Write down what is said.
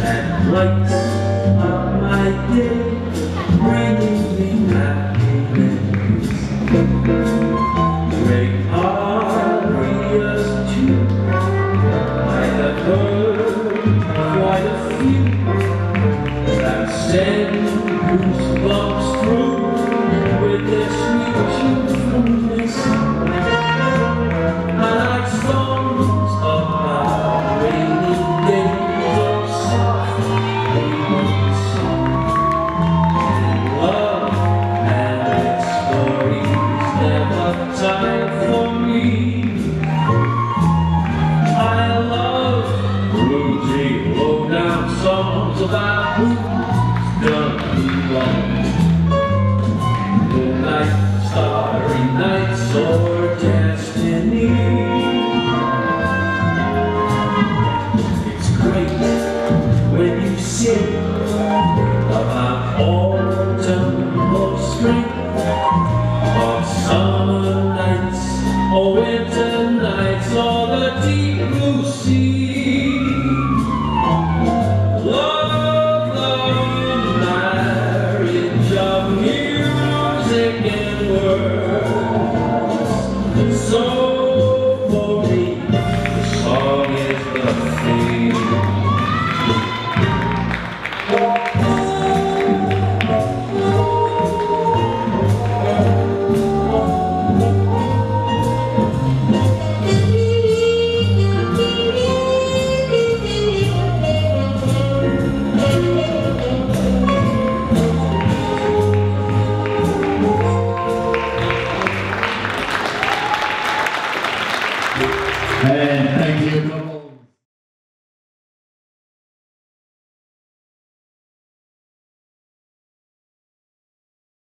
that lights up my day, bringing me happiness. about who's. Moonlight, starry nights, or destiny. It's great when you sing about all. Lord.